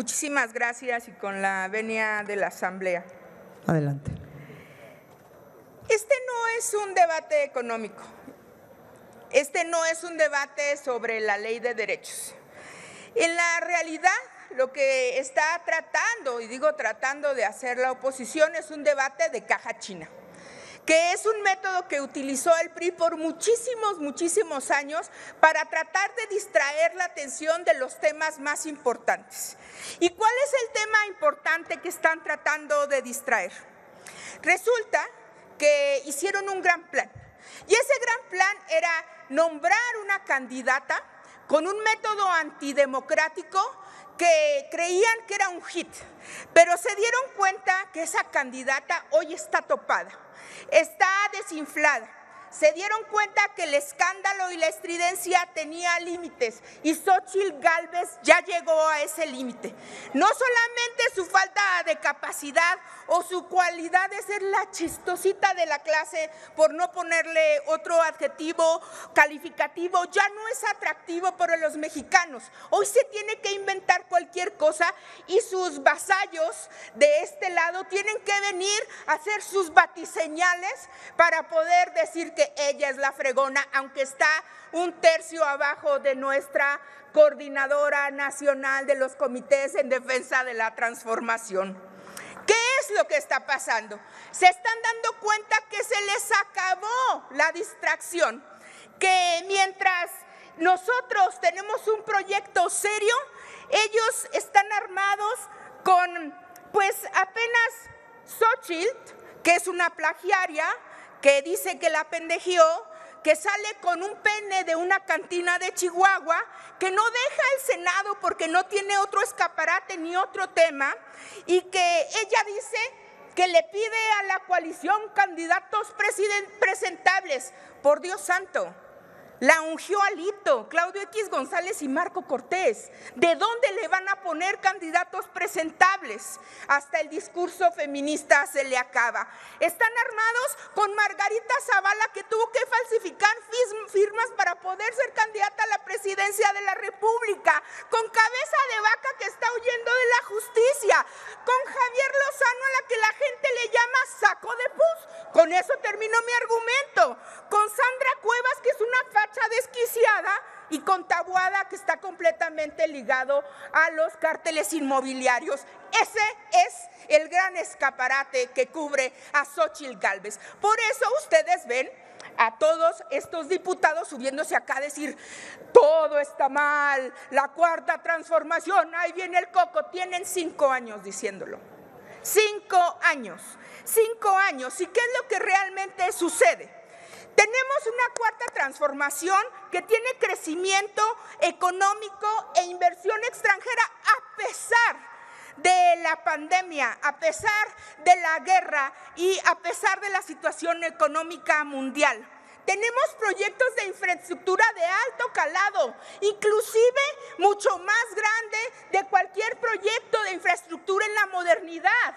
Muchísimas gracias y con la venia de la Asamblea. Adelante. Este no es un debate económico. Este no es un debate sobre la ley de derechos. En la realidad, lo que está tratando, y digo tratando de hacer la oposición, es un debate de caja china que es un método que utilizó el PRI por muchísimos, muchísimos años para tratar de distraer la atención de los temas más importantes. ¿Y cuál es el tema importante que están tratando de distraer? Resulta que hicieron un gran plan. Y ese gran plan era nombrar una candidata con un método antidemocrático que creían que era un hit, pero se dieron cuenta que esa candidata hoy está topada está desinflada. Se dieron cuenta que el escándalo y la estridencia tenía límites y Xochitl Galvez ya llegó a ese límite. No solamente su falta de capacidad o su cualidad de ser la chistosita de la clase, por no ponerle otro adjetivo calificativo, ya no es atractivo para los mexicanos. Hoy se tiene que inventar cualquier cosa y sus vasallos de este lado tienen que venir a hacer sus batiseñales para poder decir que ella es la fregona, aunque está un tercio abajo de nuestra coordinadora nacional de los comités en defensa de la transformación. ¿Qué es lo que está pasando? Se están dando cuenta que se les acabó la distracción, que mientras nosotros tenemos un proyecto serio, ellos están armados con, pues apenas Xochitl, que es una plagiaria, que dice que la pendejió, que sale con un pene de una cantina de Chihuahua, que no deja el Senado porque no tiene otro escaparate ni otro tema, y que ella dice que le pide a la coalición candidatos presentables. Por Dios santo, la ungió Alito, Claudio X González y Marco Cortés. ¿De dónde le van a poner candidatos presentables? Hasta el discurso feminista se le acaba. Están armados con Margarita Zavala que tuvo que falsificar firmas para poder ser candidata a la presidencia de la República. Con cabeza de vaca que está huyendo de la justicia. Con Javier Lozano a la que la gente le llama saco de pus. Con eso terminó mi argumento. Con Sandra Cuevas que es una desquiciada y con Tabuada que está completamente ligado a los cárteles inmobiliarios. Ese es el gran escaparate que cubre a Xochitl Galvez. Por eso ustedes ven a todos estos diputados subiéndose acá a decir, todo está mal, la cuarta transformación, ahí viene el coco, tienen cinco años diciéndolo. Cinco años, cinco años. ¿Y qué es lo que realmente sucede? Tenemos una cuarta transformación que tiene crecimiento económico e inversión extranjera a pesar de la pandemia, a pesar de la guerra y a pesar de la situación económica mundial. Tenemos proyectos de infraestructura de alto calado, inclusive mucho más grande de cualquier proyecto de infraestructura en la modernidad.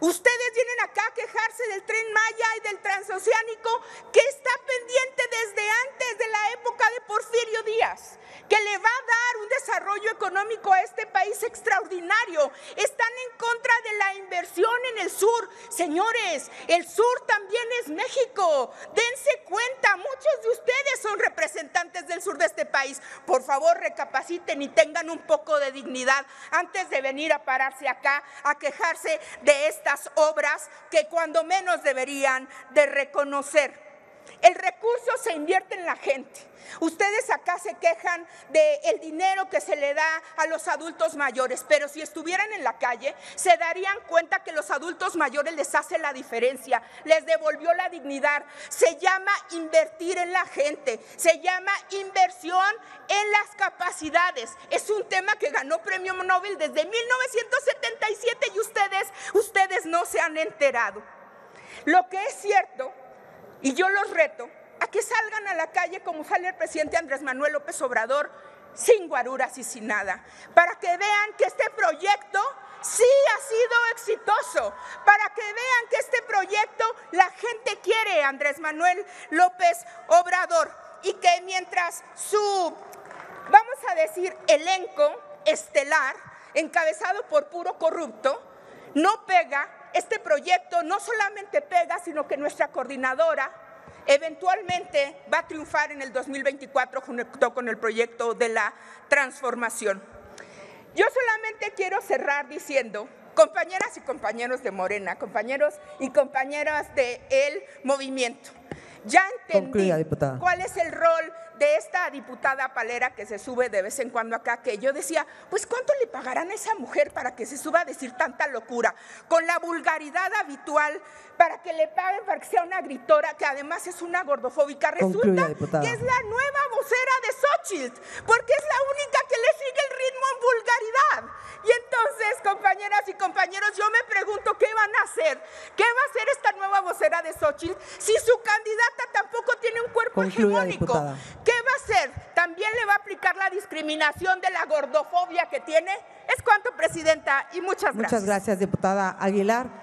Ustedes acá quejarse del tren Maya y del transoceánico que está pendiente desde antes de la época de Porfirio Díaz, que le va a dar un desarrollo económico a este país extraordinario. Están en contra de la inversión en el sur. Señores, el sur también es México. Dense cuenta, muchos de ustedes son representantes del sur de este país. Por favor, recapaciten y tengan un poco de dignidad antes de venir a pararse acá a quejarse de esta obras que cuando menos deberían de reconocer. El recurso se invierte en la gente. Ustedes acá se quejan del dinero que se le da a los adultos mayores, pero si estuvieran en la calle se darían cuenta que los adultos mayores les hace la diferencia, les devolvió la dignidad. Se llama invertir en la gente, se llama inversión en las capacidades. Es un tema que ganó premio Nobel desde 1977 y ustedes, ustedes no se han enterado. Lo que es cierto, y yo los reto, a que salgan a la calle como sale el presidente Andrés Manuel López Obrador, sin guaruras y sin nada, para que vean que este proyecto sí ha sido exitoso, para que vean que este proyecto la gente quiere, Andrés Manuel López Obrador, y que mientras su, vamos a decir, elenco estelar encabezado por puro corrupto, no pega, este proyecto no solamente pega, sino que nuestra coordinadora eventualmente va a triunfar en el 2024 junto con el proyecto de la transformación. Yo solamente quiero cerrar diciendo, compañeras y compañeros de Morena, compañeros y compañeras del el movimiento, ya entendí cuál es el rol de esta diputada palera que se sube de vez en cuando acá, que yo decía, pues ¿cuánto le pagarán a esa mujer para que se suba a decir tanta locura? Con la vulgaridad habitual, para que le paguen, para que sea una gritora, que además es una gordofóbica. Resulta Concluya, que es la nueva vocera de Xochitl, porque es la única que le sigue el ritmo en vulgaridad. Y entonces, compañeras y compañeros, yo me pregunto qué van a hacer. ¿Qué va a hacer esta nueva vocera de Xochitl si su candidata tampoco tiene un cuerpo Concluya, hegemónico? diputada. ¿Qué va a hacer? ¿También le va a aplicar la discriminación de la gordofobia que tiene? Es cuanto, Presidenta, y muchas gracias. Muchas gracias, diputada Aguilar.